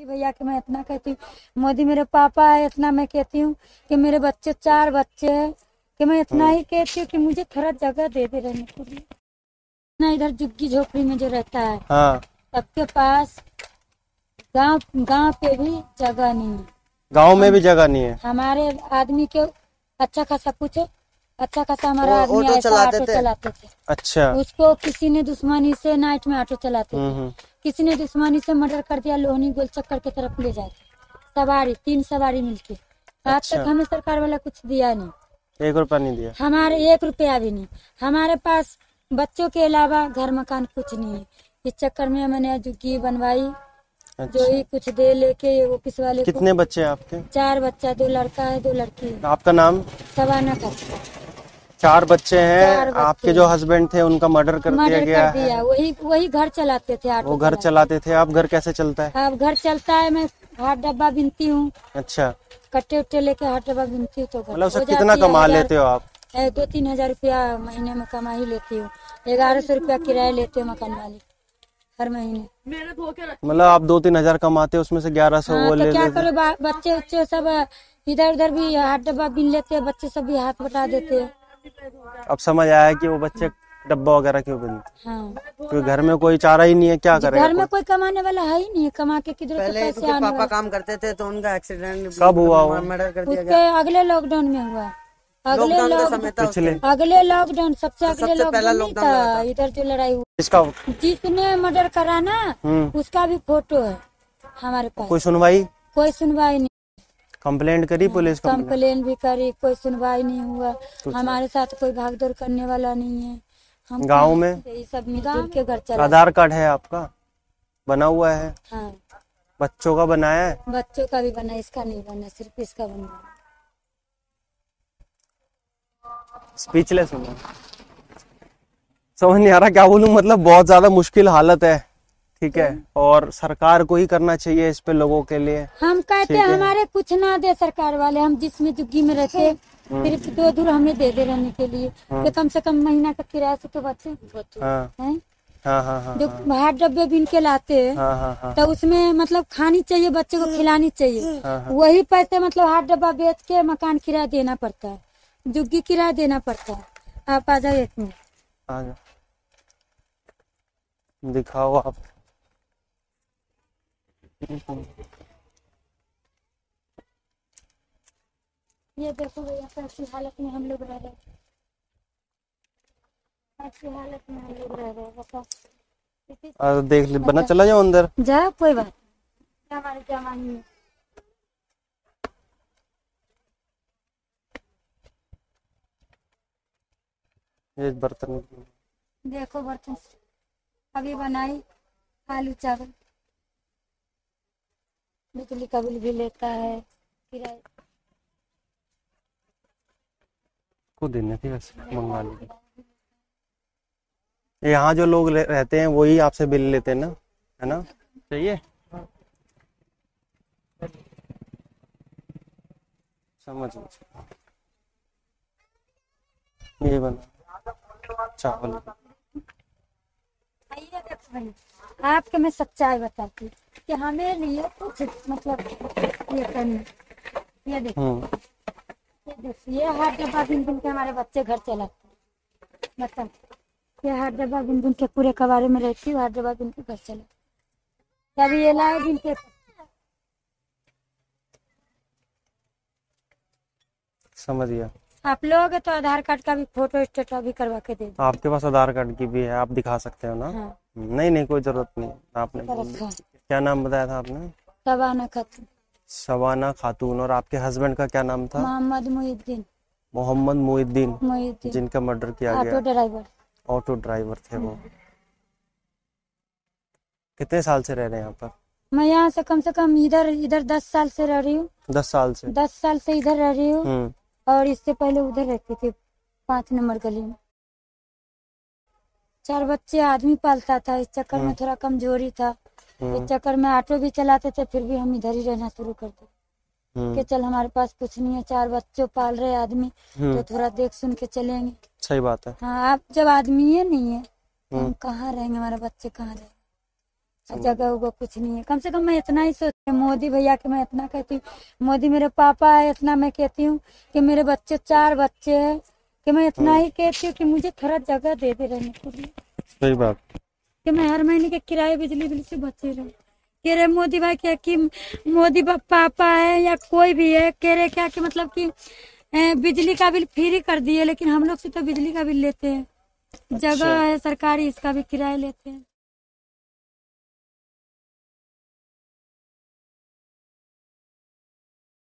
मोदी भैया के मैं इतना कहती हूँ मोदी मेरे पापा है इतना मैं कहती हूँ कि मेरे बच्चे चार बच्चे हैं कि मैं इतना ही। कहती हूँ कि मुझे थोड़ा जगह दे दे रहने के लिए। ना इधर झुग्गी झोपड़ी में जो रहता है हाँ। सबके पास गाँव गाँव पे भी जगह नहीं है। गाँव में भी जगह नहीं है। हमारे आदमी के अच्छा खासा कुछ अच्छा खासा हमारा आदमी ऑटो चलाते थे। अच्छा। उसको किसी ने दुश्मनी से नाइट में ऑटो चलाते थे। किसी ने दुश्मनी से मर्डर कर दिया लोहनी गोल चक्कर के तरफ़ ले जाते सवारी तीन सवारी मिलके। आज अच्छा। तक हमें सरकार वाला कुछ दिया नहीं। एक रुपया नहीं दिया। हमारे एक रुपया भी नहीं। हमारे पास बच्चों के अलावा घर मकान कुछ नहीं है। इस चक्कर में मैंने झुग्गी बनवाई। अच्छा। जो ही कुछ दे लेके ऑफ़िस वाले कितने बच्चे आपके? चार बच्चा दो लड़का है दो लड़की है। आपका नाम? सवाना का। चार बच्चे हैं चार बच्चे। आपके जो हस्बैंड थे उनका मर्डर कर मर्डर दिया गया कर है। वही वही घर चलाते थे वो घर चला- चलाते थे। आप घर कैसे चलता है? अब घर चलता है मैं हाथ डब्बा बिनती हूँ। अच्छा। कट्टे उट्टे लेके हाथ डब्बा बिनती हूँ तो मतलब कितना कमा लेते हो आप? दो तीन हज़ार रूपया महीने में कमा ही लेती हूँ। ग्यारह सौ रूपया किराया लेते हो मकान मालिक हर महीने। मतलब आप दो तीन हज़ार कमाते हो उसमें से ग्यारह सौ हाँ वो तो क्या करो बच्चे उच्चे सब इधर उधर भी हाथ डब्बा बिन लेते हैं बच्चे सब भी हाथ बटा देते हैं। अब समझ आया कि वो बच्चे डब्बा वगैरह क्यों बनते हाँ। क्योंकि घर में कोई चारा ही नहीं है क्या घर में कोई? कमाने वाला है ही नहीं है कमा के किधर पहले पैसे उनके आने पापा वाले? काम करते थे तो उनका एक्सीडेंट कब हुआ वो? मर्डर कर दिया उसके अगले लॉकडाउन में हुआ। अगले लॉकडाउन अगले लॉकडाउन सबसे अगले लॉकडाउन था इधर जो लड़ाई हुई। इसका जिसने मर्डर करा ना हम्म। उसका भी फ़ोटो है हमारे पास। कोई सुनवाई? कोई सुनवाई नहीं कंप्लेंट करी पुलिस कंप्लेंट भी करी कोई सुनवाई नहीं हुआ। हमारे साथ कोई भागदौड़ करने वाला नहीं है। हम गाँव में? सब मिलजुल के घर चला। आधार कार्ड है आपका? बना हुआ है? हाँ। बच्चों का बनाया है? बच्चों का भी बना इसका नहीं बना सिर्फ़ इसका बना। स्पीचलेस हूँ। समझ नहीं आ रहा क्या बोलूँ मतलब बहुत ज़्यादा मुश्किल हालत है। ठीक है? और सरकार को ही करना चाहिए इस पे लोगों के लिए। हम कहते हैं हमारे कुछ ना दे सरकार वाले हम जिसमें जुग्गी में रहते हैं, सिर्फ़ दो दूर हमें दे दे रहने के लिए कि कम से कम महीना का किराया से तो बचे। हाँ। हैं? हाँ हाँ जो हाथ डब्बे बीन के लाते हैं तो उसमें मतलब खानी चाहिए बच्चे को खिलानी चाहिए। वही पैसे मतलब हाथ डब्बा बेच के मकान किराया देना पड़ता है। जुग्गी किराया देना पड़ता है। आप आ जाओ एक मिनट। आ जाओ। दिखाओ आप। ये देखो भैया ऐसी हालत में हम लोग रह रहे हैं। ऐसी हालत में हम लोग रह रहे हैं बताओ। देख ले बना चला जाओ अंदर। जा कोई बात। हमारी जवानी में ये बर्तन। देखो बर्तन। अभी बनाई आलू चावल। बिजली का बिल भी लेता है किराए को देने थे वैसे मंगा ली यहाँ जो लोग रहते हैं वही आपसे बिल लेते हैं ना है ना? चाहिए समझ ये बना चावल। भैया आपके मैं सच्चाई बताती कि हमें लिए कुछ मतलब ये करना ये देखो। हम्म ये देखो ये हाथ डब्बा बिन बिन के हमारे बच्चे घर हैं। बताओ ये हाथ डब्बा बिन बिन के पूरे कबारे में रहती हूँ हाथ डब्बा बिन के घर चला अभी ये लाए बिन के समझ गया। आप लोग तो आधार कार्ड का भी फ़ोटो स्टेट भी करवा के दे आपके पास आधार कार्ड की भी है आप दिखा सकते हो ना? हाँ। नहीं नहीं कोई ज़रूरत नहीं। आपने। रखा क्या नाम बताया था आपने? सबाना खातून। शबाना खातून और आपके हस्बैंड का क्या नाम था? मोहम्मद मुहिद्दीन। मोहम्मद मुहिद्दीन मुहिद्दीन। जिनका मर्डर किया गया। ऑटो ड्राइवर ऑटो ड्राइवर थे वो। कितने साल से रह रहे हैं यहाँ पर? मैं यहाँ से कम से कम इधर इधर दस साल से रह रही हूँ। दस साल से? दस साल से इधर रह रही हूँ। हम्म। और इससे पहले उधर रहती थी पाँच नंबर गली में। चार बच्चे आदमी पालता था इस चक्कर में थोड़ा कमज़ोरी था। इस हम्म चक्कर में ऑटो भी चलाते थे फिर भी हम इधर ही रहना शुरू कर दिए। कि हम्म चल हमारे पास कुछ नहीं है चार बच्चों पाल रहे आदमी तो हम्म, थोड़ा देख सुन के चलेंगे। सही बात है। हाँ आप जब आदमी ही नहीं है तो हम। कहाँ रहेंगे हमारे बच्चे कहाँ रहेंगे? जगह उगह कुछ नहीं है। कम से कम मैं इतना ही सोचती हूँ मोदी भैया के मैं इतना कहती हूँ मोदी मेरे पापा है इतना मैं कहती हूँ कि मेरे बच्चे चार बच्चे हैं कि मैं इतना ही कहती हूँ कि मुझे थोड़ा जगह दे दे रहने के लिए। सही बात। कि मैं हर महीने के किराए बिजली बिल से बचे रहूँ। कह रहे मोदी भाई क्या कि मोदी पापा है या कोई भी है कह रहे क्या कि मतलब कि बिजली का बिल फ्री कर दिए लेकिन हम लोग से तो बिजली का बिल लेते हैं। जगह है सरकारी इसका भी किराया लेते हैं।